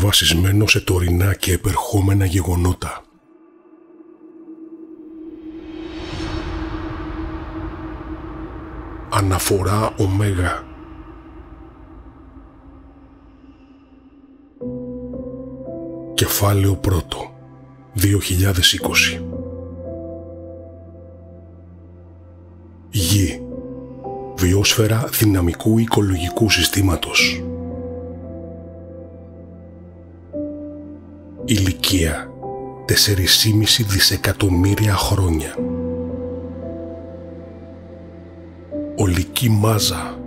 βασισμένο σε τωρινά και επερχόμενα γεγονότα. Αναφορά Ωμέγα. Κεφάλαιο πρώτο 2020 Γη. Βιόσφαιρα δυναμικού οικολογικού συστήματος Ηλικία 4,5 δισεκατομμύρια χρόνια. Ολική μάζα.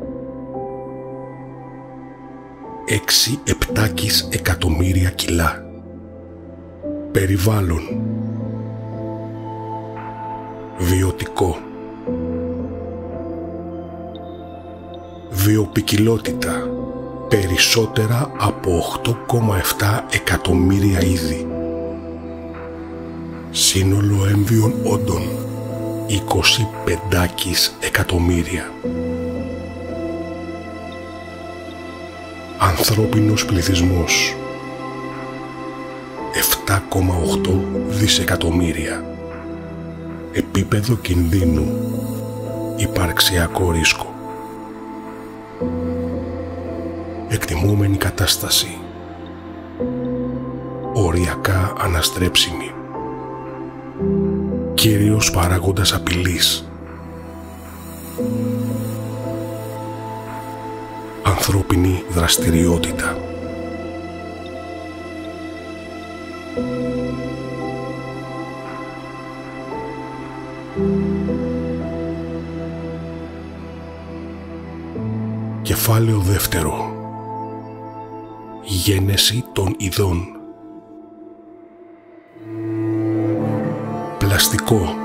6 επτάκις εκατομμύρια κιλά. Περιβάλλον. Βιωτικό. Βιοπικιλότητα Περισσότερα από 8,7 εκατομμύρια είδη Σύνολο έμβιων όντων 25 εκατομμύρια Ανθρώπινος πληθυσμός 7,8 δισεκατομμύρια. Επίπεδο κινδύνου. Υπαρξιακό ρίσκο. Εκτιμούμενη κατάσταση. Οριακά αναστρέψιμη. Κύριος παράγοντας απειλής. Ανθρώπινη δραστηριότητα. Κεφάλαιο δεύτερο Γένεση των ειδών Πλαστικό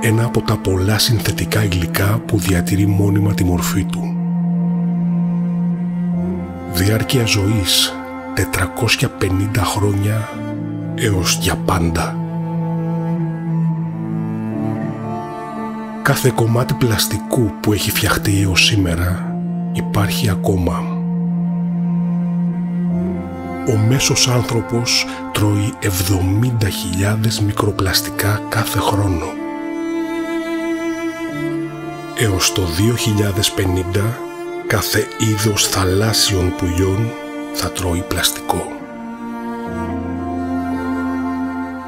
ένα από τα πολλά συνθετικά υλικά που διατηρεί μόνιμα τη μορφή του. Διάρκεια ζωής 450 χρόνια έως για πάντα. Κάθε κομμάτι πλαστικού που έχει φτιαχτεί έως σήμερα υπάρχει ακόμα. Ο μέσος άνθρωπος τρώει 70.000 μικροπλαστικά κάθε χρόνο. Έως το 2050 κάθε είδος θαλάσσιων πουλιών θα τρώει πλαστικό.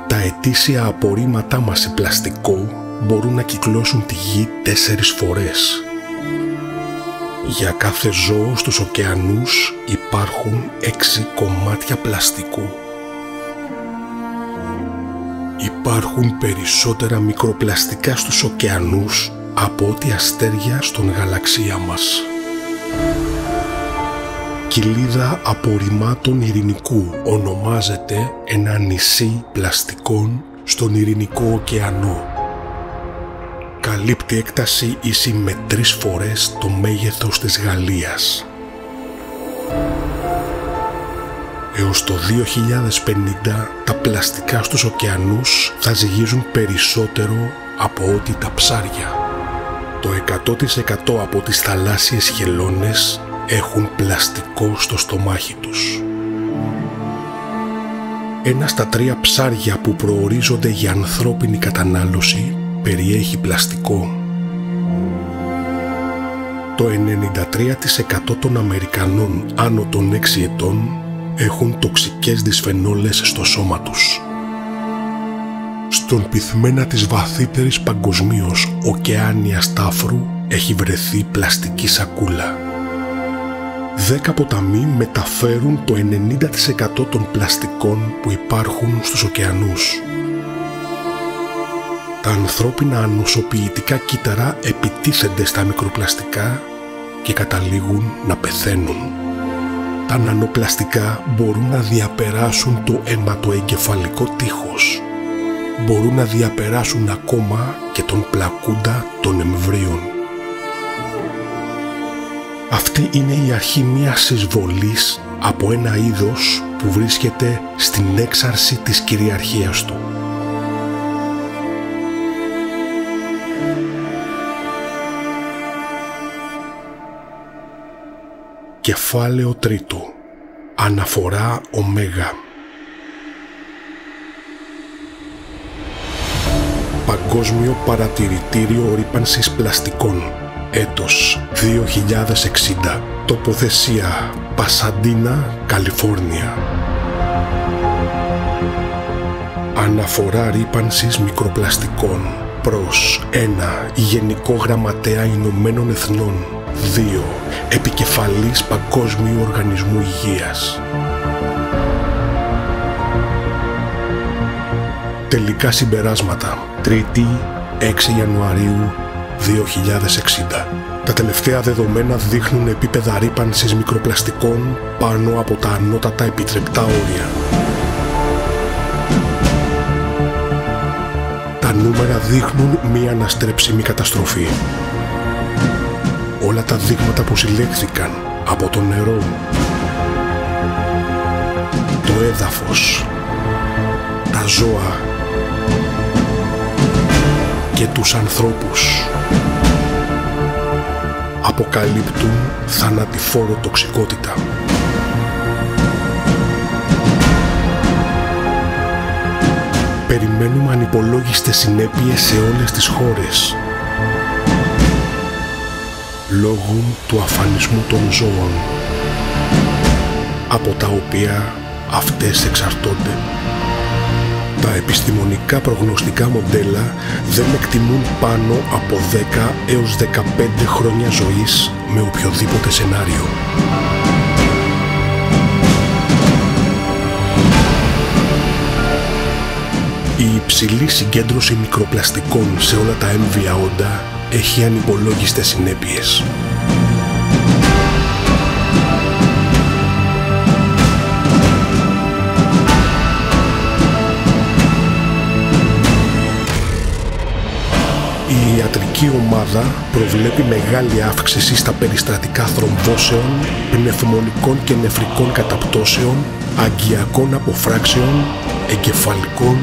Τα ετήσια απορρίμματά μας σε πλαστικό μπορούν να κυκλώσουν τη γη τέσσερις φορές. Για κάθε ζώο στους ωκεανούς υπάρχουν έξι κομμάτια πλαστικού. Υπάρχουν περισσότερα μικροπλαστικά στους ωκεανούς από ό,τι αστέρια στον γαλαξία μας κοιλίδα απορριμμάτων ειρηνικού ονομάζεται ένα νησί πλαστικών στον ειρηνικό ωκεανό. Καλύπτει έκταση ίση με τρεις φορές το μέγεθος της Γαλλίας. Έως το 2050 τα πλαστικά στους ωκεανούς θα ζυγίζουν περισσότερο από ό,τι τα ψάρια. Το 100% από τις θαλάσσιες χελώνες έχουν πλαστικό στο στομάχι τους. Ένα στα τρία ψάρια που προορίζονται για ανθρώπινη κατανάλωση περιέχει πλαστικό. Το 93% των Αμερικανών άνω των 6 ετών έχουν τοξικές δυσφενόλες στο σώμα τους. Στον πυθμένα της βαθύτερης παγκοσμίως ωκεάνια στάφρου έχει βρεθεί πλαστική σακούλα. Δέκα ποταμοί μεταφέρουν το 90% των πλαστικών που υπάρχουν στους ωκεανούς. Τα ανθρώπινα ανοσοποιητικά κύτταρα επιτίθενται στα μικροπλαστικά και καταλήγουν να πεθαίνουν. Τα νανοπλαστικά μπορούν να διαπεράσουν το αιματοεγκεφαλικό τείχος. Μπορούν να διαπεράσουν ακόμα και τον πλακούντα των εμβρίων. Αυτή είναι η αρχή μιας εισβολής από ένα είδος που βρίσκεται στην έξαρση της κυριαρχίας του. Κεφάλαιο τρίτο Αναφορά Ωμέγα. Παγκόσμιο Παρατηρητήριο Ρήπανσης Πλαστικών. Έτος 2060. Τοποθεσία Πασαντίνα, Καλιφόρνια. Αναφορά ρήπανσης μικροπλαστικών προς 1. Γενικό Γραμματέα Ηνωμένων Εθνών 2. Επικεφαλής Παγκόσμιου Οργανισμού Υγείας Τελικά συμπεράσματα 3η 6 Ιανουαρίου 2060 Τα τελευταία δεδομένα δείχνουν επίπεδα ρήπανσης μικροπλαστικών πάνω από τα ανώτατα επιτρεπτά όρια. Τα νούμερα δείχνουν μία αναστρέψιμη καταστροφή. Όλα τα δείγματα που συλλέχθηκαν από το νερό, το έδαφος, τα ζώα και τους ανθρώπους αποκαλύπτουν θανατηφόρο τοξικότητα. Περιμένουμε ανυπολόγιστες συνέπειες σε όλες τις χώρες λόγω του αφανισμού των ζώων από τα οποία αυτές εξαρτώνται. Τα επιστημονικά προγνωστικά μοντέλα δεν εκτιμούν πάνω από 10 έως 15 χρόνια ζωής με οποιοδήποτε σενάριο. Η υψηλή συγκέντρωση μικροπλαστικών σε όλα τα έμβια όντα έχει ανυπολόγιστες συνέπειες. Η ιατρική ομάδα προβλέπει μεγάλη αύξηση στα περιστατικά θρομβώσεων, πνευμονικών και νεφρικών καταπτώσεων, αγκιακών αποφράξεων, εγκεφαλικών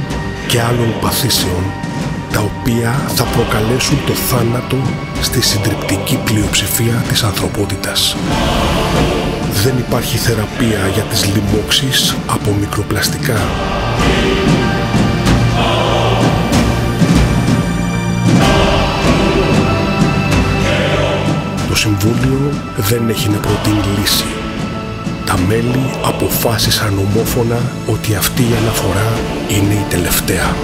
και άλλων παθήσεων, τα οποία θα προκαλέσουν το θάνατο στη συντριπτική πλειοψηφία της ανθρωπότητας. Δεν υπάρχει θεραπεία για τις λοιμώξεις από μικροπλαστικά. Το Συμβούλιο δεν έχει να προτείνει λύση. Τα μέλη αποφάσισαν ομόφωνα ότι αυτή η αναφορά είναι η τελευταία.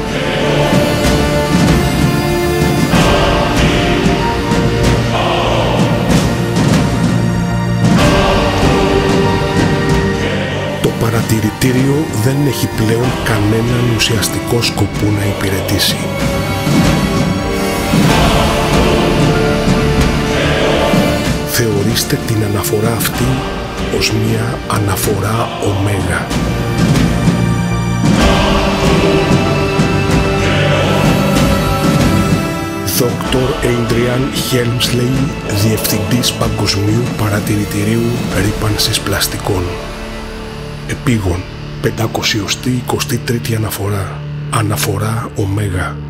Παρατηρητήριο δεν έχει πλέον κανέναν ουσιαστικό σκοπό να υπηρετήσει. Θεωρήστε την αναφορά αυτή ως μία αναφορά ωμέγα. Δόκτωρ Adrian Helmsley, Διευθυντής Παγκοσμίου Παρατηρητηρίου Ρήπανσης Πλαστικών. Επίγον, 523η αναφορά. Αναφορά ωμέγα.